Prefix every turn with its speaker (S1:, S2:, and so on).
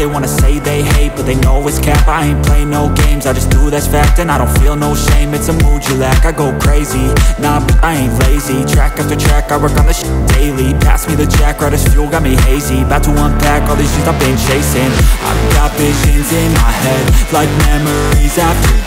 S1: They wanna say they hate, but they know it's cap. I ain't play no games, I just do that's fact And I don't feel no shame, it's a mood you lack I go crazy, nah, but I ain't lazy. Track after track, I work on this daily. Pass me the jack, right as fuel, got me hazy. About to unpack all these shit I've been chasing. I've got visions in my head Like memories after